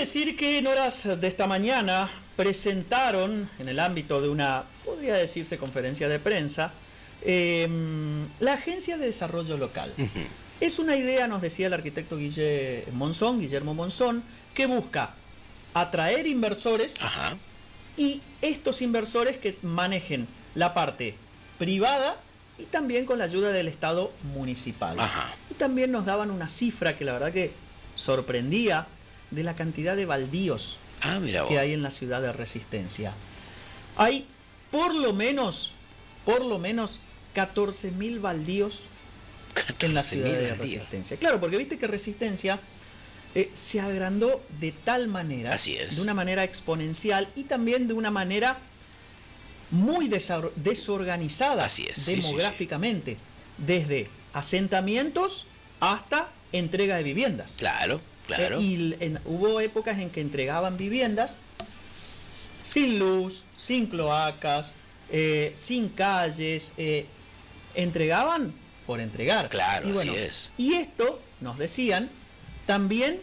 decir que en horas de esta mañana presentaron, en el ámbito de una, podría decirse, conferencia de prensa, em, la Agencia de Desarrollo Local. Es una idea, nos decía el arquitecto Guille Monzón, Guillermo Monzón, que busca atraer inversores y estos inversores que manejen la parte privada y también con la ayuda del Estado municipal. Y también nos daban una cifra que la verdad que sorprendía de la cantidad de baldíos ah, que hay en la ciudad de Resistencia. Hay por lo menos, por lo menos 14.000 baldíos en la ciudad de Resistencia. Claro, porque viste que Resistencia eh, se agrandó de tal manera, de una manera exponencial y también de una manera muy desorganizada demográficamente, desde asentamientos hasta entrega de viviendas. Claro, claro. Eh, y hubo épocas en que entregaban viviendas sin luz, sin cloacas, eh, sin calles, eh, entregaban por entregar. Claro, y así es. Y esto, nos decían, también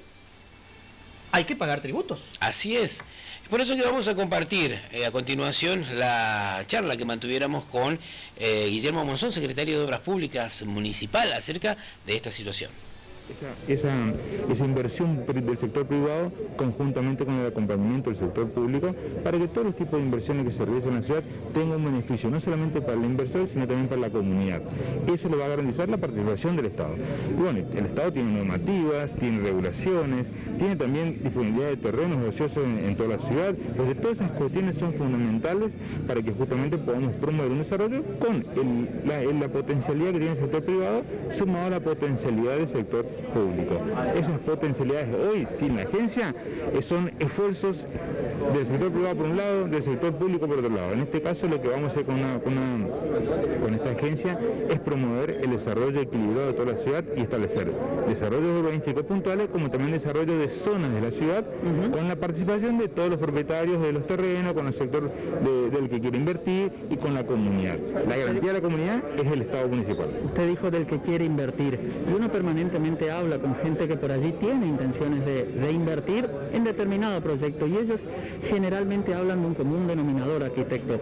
hay que pagar tributos. Así es. Por eso que vamos a compartir eh, a continuación la charla que mantuviéramos con eh, Guillermo Monzón, secretario de Obras Públicas Municipal, acerca de esta situación esa, esa, inversión del sector privado conjuntamente con el acompañamiento del sector público para que todos los tipos de inversiones que se realicen en la ciudad tengan un beneficio, no solamente para el inversor, sino también para la comunidad. Eso lo va a garantizar la participación del Estado. Y bueno, el Estado tiene normativas, tiene regulaciones, tiene también disponibilidad de terrenos ociosos en, toda la ciudad, entonces todas esas cuestiones son fundamentales para que justamente podamos promover un desarrollo con la, la potencialidad que tiene el sector privado sumado a la potencialidad del sector público. Esas potencialidades hoy, sin la agencia, eh, son esfuerzos del sector privado por un lado, del sector público por otro lado. En este caso lo que vamos a hacer con, con, esta agencia es promover el desarrollo equilibrado de toda la ciudad y establecer desarrollos urbanísticos puntuales como también desarrollo de zonas de la ciudad con la participación de todos los propietarios de los terrenos, con el sector del que quiere invertir y con la comunidad. La garantía de la comunidad es el Estado municipal. Usted dijo del que quiere invertir y uno permanentemente habla con gente que por allí tiene intenciones de, invertir en determinado proyecto y ellos generalmente hablan de un común denominador, arquitecto.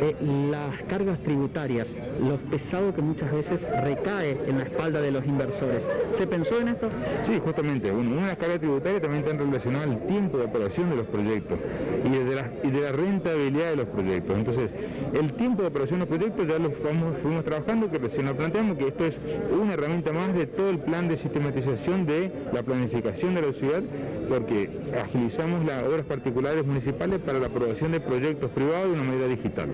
Eh, las cargas tributarias, lo pesado que muchas veces recae en la espalda de los inversores. ¿Se pensó en esto? Sí, justamente. una carga tributaria también está relacionada al tiempo de operación de los proyectos y de, la, y de la rentabilidad de los proyectos. Entonces, el tiempo de operación de los proyectos ya lo fuimos trabajando, que recién lo planteamos, que esto es una herramienta más de todo el plan de sistematización de la planificación de la ciudad, porque agilizamos las obras particulares municipales para la aprobación de proyectos privados de una manera digital.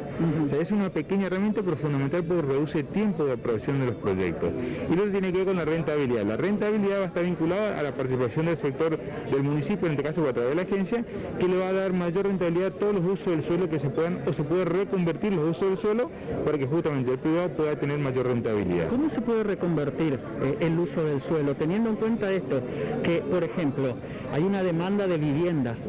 o sea, es una pequeña herramienta, pero fundamental porque reduce el tiempo de aprobación de los proyectos. Y luego tiene que ver con la rentabilidad. La rentabilidad va a estar vinculada a la participación del sector del municipio, en este caso a través de la agencia, que le va a dar mayor rentabilidad todos los usos del suelo que se puedan o se puede reconvertir los usos del suelo para que justamente el privado pueda tener mayor rentabilidad. ¿Cómo se puede reconvertir eh, el uso del suelo? Teniendo en cuenta esto, que por ejemplo hay una demanda de viviendas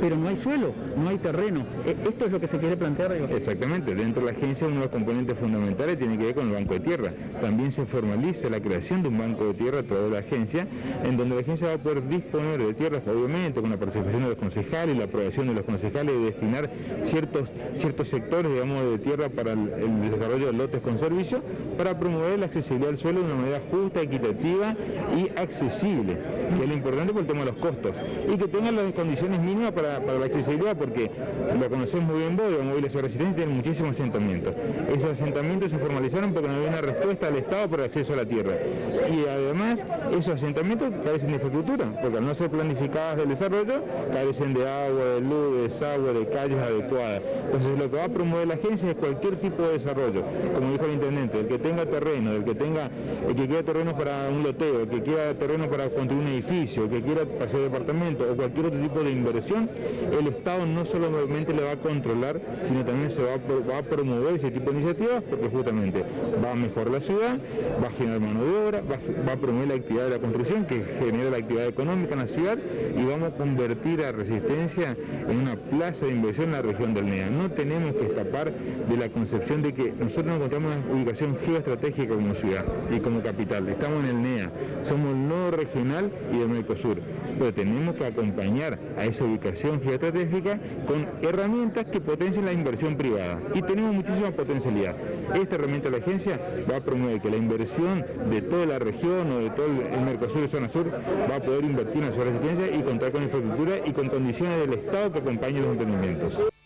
pero no hay suelo, no hay terreno. E, ¿Esto es lo que se quiere plantear? Exactamente, dentro de la agencia uno de los componentes fundamentales tiene que ver con el banco de tierra. También se formaliza la creación de un banco de tierra a través de la agencia, en donde la agencia va a poder disponer de tierras, obviamente, con la participación de los concejales y la aprobación de los concejales de destinar ciertos, ciertos sectores, digamos, de tierra para el, desarrollo de lotes con servicio, para promover la accesibilidad al suelo de una manera justa, equitativa y accesible, que es lo importante por el tema de los costos, y que tengan las condiciones mínimas para para, la accesibilidad porque lo conocemos muy bien vos, Móviles de Resistencia tiene muchísimos asentamientos. Esos asentamientos se formalizaron porque no había una respuesta del Estado por el acceso a la tierra. Y además, esos asentamientos carecen de infraestructura, porque al no ser planificadas del desarrollo, carecen de agua, de luz, de desagüe, de calles adecuadas. Entonces, lo que va a promover la agencia es cualquier tipo de desarrollo, como dijo el intendente, el que tenga terreno, el que tenga, el que quiera terreno para un loteo, el que quiera terreno para construir un edificio, el que quiera hacer departamento o cualquier otro tipo de inversión, el Estado no solamente le va a controlar, sino también se va a, promover ese tipo de iniciativas porque justamente va a mejorar la ciudad, va a generar mano de obra, va, a promover la actividad de la construcción que genera la actividad económica en la ciudad y vamos a convertir a Resistencia en una plaza de inversión en la región del NEA. No tenemos que escapar de la concepción de que nosotros nos encontramos en una ubicación geoestratégica como ciudad y como capital. Estamos en el NEA, somos el nodo regional y del Mercosur pero tenemos que acompañar a esa ubicación geoestratégica con herramientas que potencien la inversión privada. Y tenemos muchísima potencialidad. Esta herramienta de la agencia va a promover que la inversión de toda la región o de todo el Mercosur y zona sur va a poder invertir en la sobreasistencia y contar con infraestructura y con condiciones del Estado que acompañen los emprendimientos.